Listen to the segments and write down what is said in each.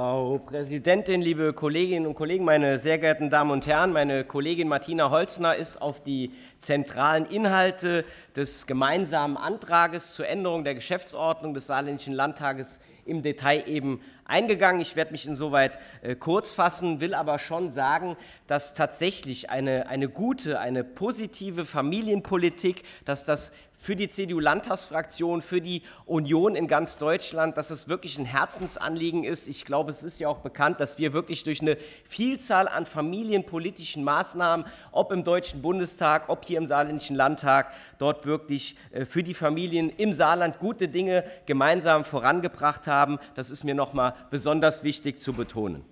Frau Präsidentin, liebe Kolleginnen und Kollegen, meine sehr geehrten Damen und Herren! Meine Kollegin Martina Holzner ist auf die zentralen Inhalte des gemeinsamen Antrages zur Änderung der Geschäftsordnung des Saarländischen Landtages im Detail eben eingegangen. Ich werde mich insoweit äh, kurz fassen, will aber schon sagen, dass tatsächlich eine, eine gute, eine positive Familienpolitik, dass das für die CDU-Landtagsfraktion, für die Union in ganz Deutschland, dass es wirklich ein Herzensanliegen ist. Ich glaube, es ist ja auch bekannt, dass wir wirklich durch eine Vielzahl an familienpolitischen Maßnahmen, ob im Deutschen Bundestag, ob hier im Saarländischen Landtag, dort wirklich äh, für die Familien im Saarland gute Dinge gemeinsam vorangebracht haben. Das ist mir noch mal besonders wichtig zu betonen.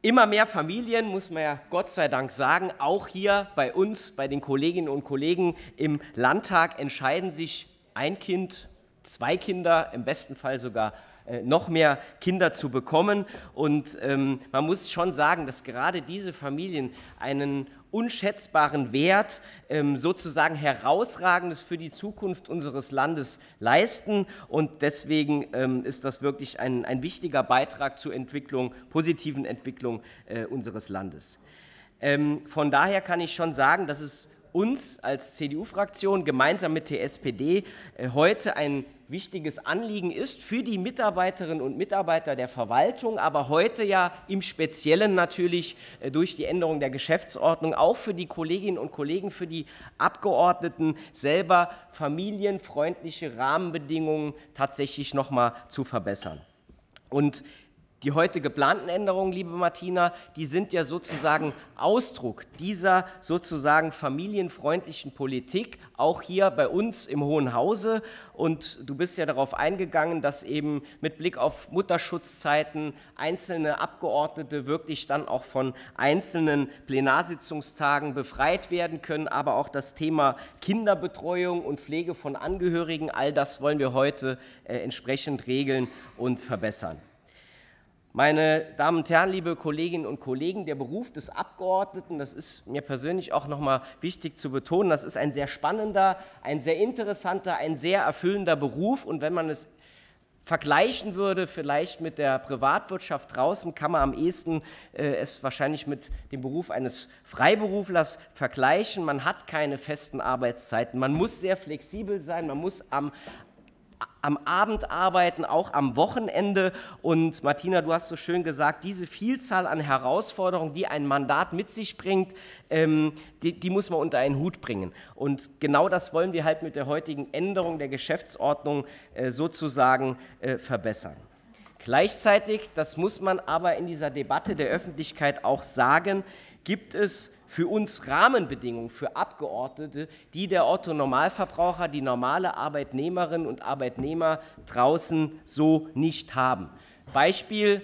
Immer mehr Familien, muss man ja Gott sei Dank sagen, auch hier bei uns, bei den Kolleginnen und Kollegen im Landtag, entscheiden sich ein Kind, zwei Kinder, im besten Fall sogar noch mehr Kinder zu bekommen. Und ähm, man muss schon sagen, dass gerade diese Familien einen unschätzbaren Wert, ähm, sozusagen herausragendes für die Zukunft unseres Landes leisten. Und deswegen ähm, ist das wirklich ein, ein wichtiger Beitrag zur Entwicklung, positiven Entwicklung äh, unseres Landes. Ähm, von daher kann ich schon sagen, dass es uns als CDU-Fraktion gemeinsam mit der SPD äh, heute ein wichtiges Anliegen ist für die Mitarbeiterinnen und Mitarbeiter der Verwaltung, aber heute ja im Speziellen natürlich äh, durch die Änderung der Geschäftsordnung auch für die Kolleginnen und Kollegen, für die Abgeordneten selber familienfreundliche Rahmenbedingungen tatsächlich noch mal zu verbessern. Und die heute geplanten Änderungen, liebe Martina, die sind ja sozusagen Ausdruck dieser sozusagen familienfreundlichen Politik, auch hier bei uns im Hohen Hause. Und du bist ja darauf eingegangen, dass eben mit Blick auf Mutterschutzzeiten einzelne Abgeordnete wirklich dann auch von einzelnen Plenarsitzungstagen befreit werden können, aber auch das Thema Kinderbetreuung und Pflege von Angehörigen, all das wollen wir heute äh, entsprechend regeln und verbessern. Meine Damen und Herren, liebe Kolleginnen und Kollegen, der Beruf des Abgeordneten, das ist mir persönlich auch noch mal wichtig zu betonen, das ist ein sehr spannender, ein sehr interessanter, ein sehr erfüllender Beruf. Und wenn man es vergleichen würde, vielleicht mit der Privatwirtschaft draußen, kann man am ehesten äh, es wahrscheinlich mit dem Beruf eines Freiberuflers vergleichen. Man hat keine festen Arbeitszeiten, man muss sehr flexibel sein, man muss am am Abend arbeiten, auch am Wochenende. Und Martina, du hast so schön gesagt, diese Vielzahl an Herausforderungen, die ein Mandat mit sich bringt, ähm, die, die, muss man unter einen Hut bringen. Und genau das wollen wir halt mit der heutigen Änderung der Geschäftsordnung äh, sozusagen äh, verbessern. Gleichzeitig, das muss man aber in dieser Debatte der Öffentlichkeit auch sagen, gibt es für uns Rahmenbedingungen für Abgeordnete, die der Otto Normalverbraucher, die normale Arbeitnehmerinnen und Arbeitnehmer draußen so nicht haben. Beispiel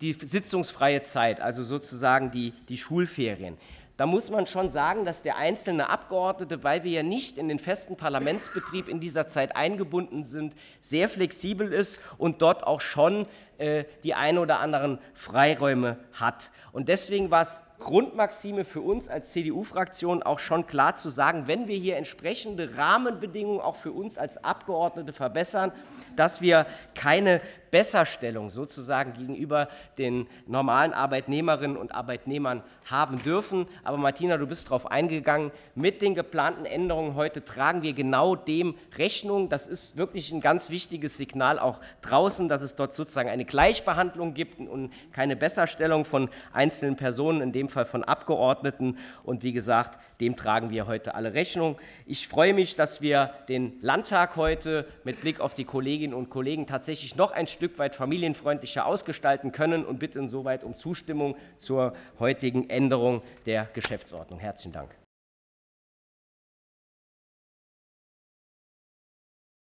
die sitzungsfreie Zeit, also sozusagen die, die Schulferien. Da muss man schon sagen, dass der einzelne Abgeordnete, weil wir ja nicht in den festen Parlamentsbetrieb in dieser Zeit eingebunden sind, sehr flexibel ist und dort auch schon äh, die ein oder anderen Freiräume hat. Und deswegen war es Grundmaxime für uns als CDU-Fraktion auch schon klar zu sagen, wenn wir hier entsprechende Rahmenbedingungen auch für uns als Abgeordnete verbessern, dass wir keine Besserstellung sozusagen gegenüber den normalen Arbeitnehmerinnen und Arbeitnehmern haben dürfen. Aber Martina, du bist darauf eingegangen. Mit den geplanten Änderungen heute tragen wir genau dem Rechnung. Das ist wirklich ein ganz wichtiges Signal auch draußen, dass es dort sozusagen eine Gleichbehandlung gibt und keine Besserstellung von einzelnen Personen, in dem Fall von Abgeordneten. Und wie gesagt, dem tragen wir heute alle Rechnung. Ich freue mich, dass wir den Landtag heute mit Blick auf die Kolleginnen und Kollegen tatsächlich noch ein Stück weit familienfreundlicher ausgestalten können und bitte insoweit um Zustimmung zur heutigen Änderung der Geschäftsordnung. Herzlichen Dank.